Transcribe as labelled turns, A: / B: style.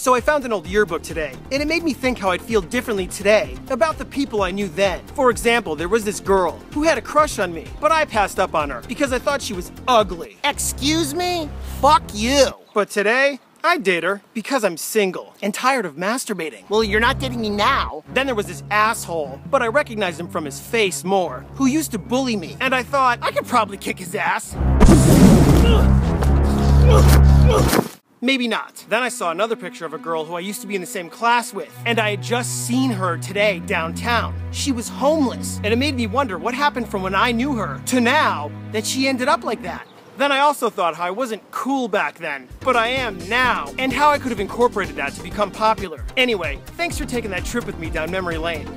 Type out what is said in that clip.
A: So I found an old yearbook today, and it made me think how I'd feel differently today about the people I knew then. For example, there was this girl who had a crush on me, but I passed up on her because I thought she was ugly.
B: Excuse me? Fuck you.
A: But today, I date her because I'm single and tired of masturbating.
B: Well, you're not dating me now.
A: Then there was this asshole, but I recognized him from his face more, who used to bully me, and I thought I could probably kick his ass. Maybe not. Then I saw another picture of a girl who I used to be in the same class with, and I had just seen her today downtown. She was homeless, and it made me wonder what happened from when I knew her to now that she ended up like that. Then I also thought how I wasn't cool back then, but I am now, and how I could have incorporated that to become popular. Anyway, thanks for taking that trip with me down memory lane.